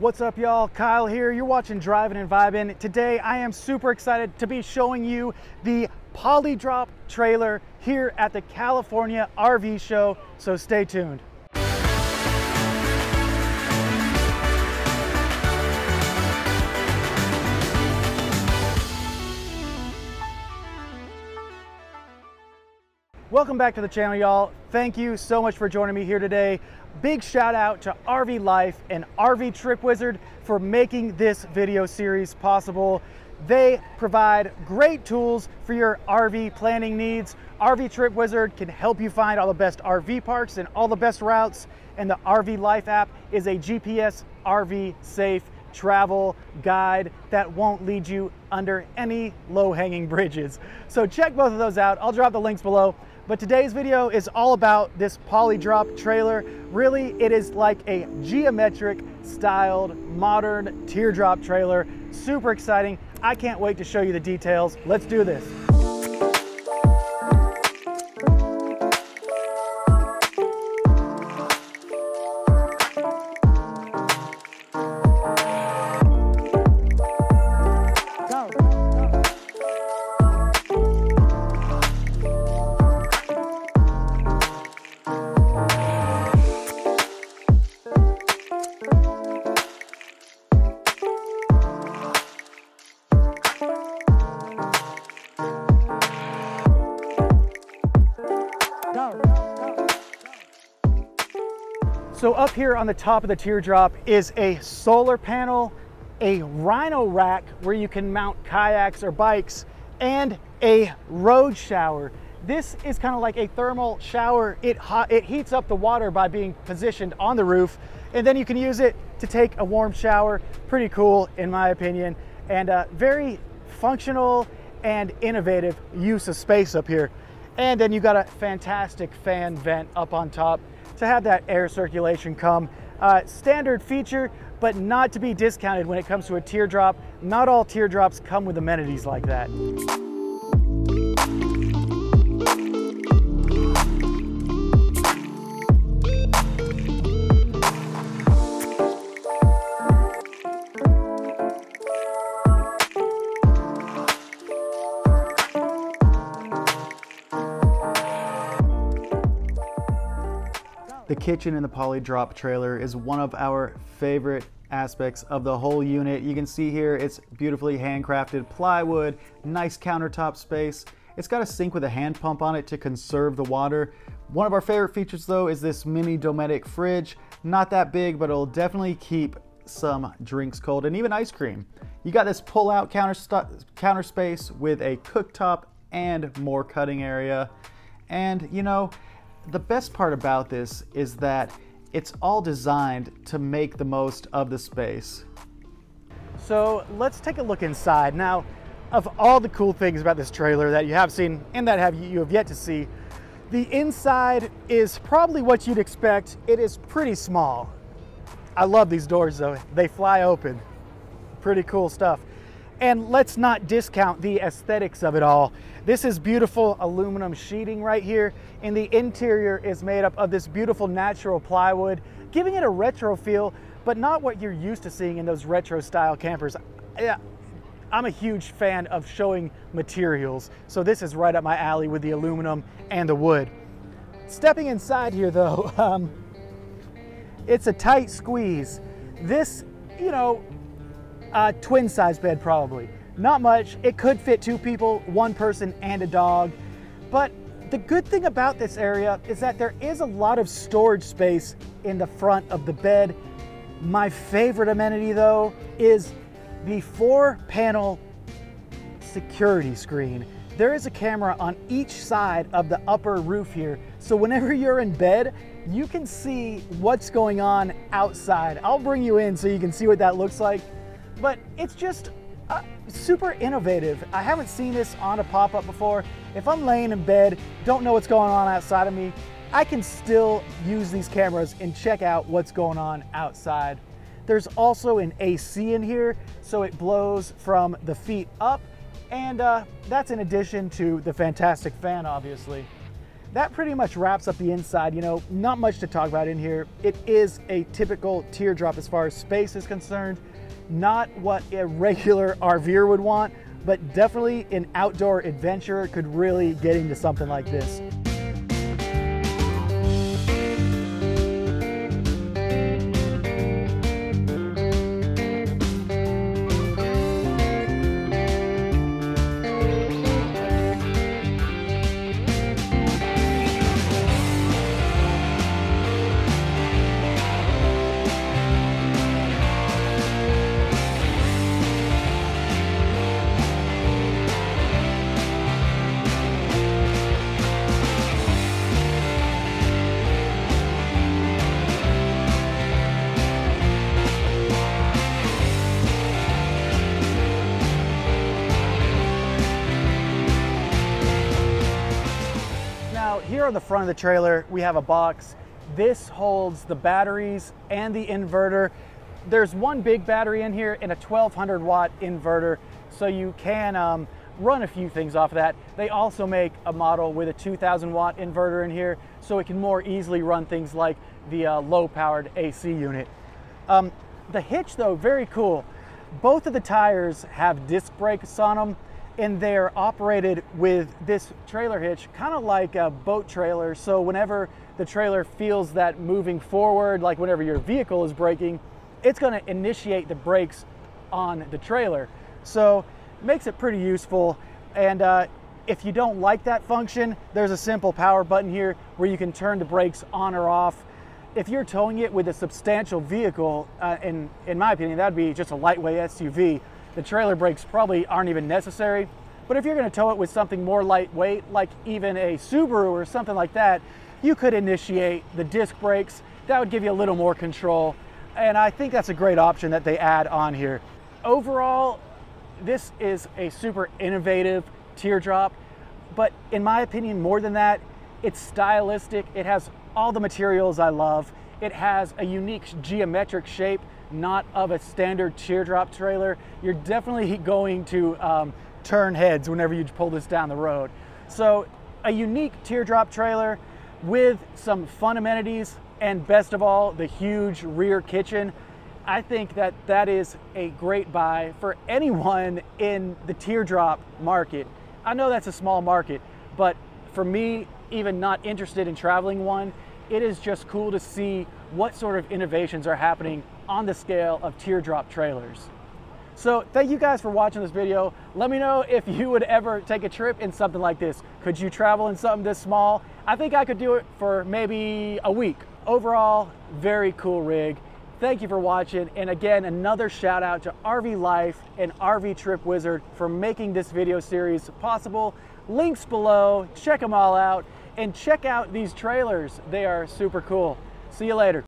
What's up y'all? Kyle here. You're watching Drivin' and Vibin'. Today I am super excited to be showing you the Polydrop trailer here at the California RV show, so stay tuned. Welcome back to the channel, y'all. Thank you so much for joining me here today. Big shout out to RV Life and RV Trip Wizard for making this video series possible. They provide great tools for your RV planning needs. RV Trip Wizard can help you find all the best RV parks and all the best routes. And the RV Life app is a GPS RV safe travel guide that won't lead you under any low-hanging bridges. So check both of those out. I'll drop the links below. But today's video is all about this Polydrop trailer. Really, it is like a geometric styled modern teardrop trailer. Super exciting. I can't wait to show you the details. Let's do this. So up here on the top of the teardrop is a solar panel, a rhino rack where you can mount kayaks or bikes, and a road shower. This is kind of like a thermal shower. It, it heats up the water by being positioned on the roof, and then you can use it to take a warm shower. Pretty cool, in my opinion, and a very functional and innovative use of space up here. And then you got a fantastic fan vent up on top to have that air circulation come. Uh, standard feature, but not to be discounted when it comes to a teardrop. Not all teardrops come with amenities like that. The kitchen in the Polydrop trailer is one of our favorite aspects of the whole unit. You can see here it's beautifully handcrafted plywood, nice countertop space. It's got a sink with a hand pump on it to conserve the water. One of our favorite features though is this mini Dometic fridge. Not that big, but it'll definitely keep some drinks cold and even ice cream. You got this pull-out counter, counter space with a cooktop and more cutting area. And you know, the best part about this is that it's all designed to make the most of the space. So let's take a look inside. Now, of all the cool things about this trailer that you have seen and that have you have yet to see, the inside is probably what you'd expect. It is pretty small. I love these doors though. They fly open. Pretty cool stuff. And let's not discount the aesthetics of it all. This is beautiful aluminum sheeting right here, and the interior is made up of this beautiful natural plywood, giving it a retro feel, but not what you're used to seeing in those retro style campers. I'm a huge fan of showing materials, so this is right up my alley with the aluminum and the wood. Stepping inside here though, um, it's a tight squeeze. This, you know, a twin size bed probably. Not much, it could fit two people, one person and a dog. But the good thing about this area is that there is a lot of storage space in the front of the bed. My favorite amenity though is the four panel security screen. There is a camera on each side of the upper roof here. So whenever you're in bed, you can see what's going on outside. I'll bring you in so you can see what that looks like but it's just uh, super innovative. I haven't seen this on a pop-up before. If I'm laying in bed, don't know what's going on outside of me, I can still use these cameras and check out what's going on outside. There's also an AC in here, so it blows from the feet up, and uh, that's in addition to the fantastic fan, obviously. that pretty much wraps up the inside. You know, not much to talk about in here. It is a typical teardrop as far as space is concerned. Not what a regular RVer would want, but definitely an outdoor adventurer could really get into something like this. On the front of the trailer, we have a box. This holds the batteries and the inverter. There's one big battery in here and a 1200 watt inverter, so you can um, run a few things off of that. They also make a model with a 2000 watt inverter in here, so it can more easily run things like the uh, low powered AC unit. Um, the hitch though, very cool. Both of the tires have disc brakes on them and they're operated with this trailer hitch kind of like a boat trailer. So whenever the trailer feels that moving forward like whenever your vehicle is braking it's going to initiate the brakes on the trailer. So makes it pretty useful. And uh, if you don't like that function there's a simple power button here where you can turn the brakes on or off. If you're towing it with a substantial vehicle uh, in, in my opinion that'd be just a lightweight SUV the trailer brakes probably aren't even necessary. But if you're gonna tow it with something more lightweight, like even a Subaru or something like that, you could initiate the disc brakes. That would give you a little more control. And I think that's a great option that they add on here. Overall, this is a super innovative teardrop, but in my opinion, more than that, it's stylistic. It has all the materials I love. It has a unique geometric shape not of a standard teardrop trailer. You're definitely going to um, turn heads whenever you pull this down the road. So a unique teardrop trailer with some fun amenities and best of all, the huge rear kitchen. I think that that is a great buy for anyone in the teardrop market. I know that's a small market, but for me, even not interested in traveling one, it is just cool to see what sort of innovations are happening on the scale of teardrop trailers. So thank you guys for watching this video. Let me know if you would ever take a trip in something like this. Could you travel in something this small? I think I could do it for maybe a week. Overall, very cool rig. Thank you for watching. And again, another shout out to RV Life and RV Trip Wizard for making this video series possible. Links below, check them all out and check out these trailers. They are super cool. See you later.